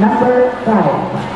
Number five.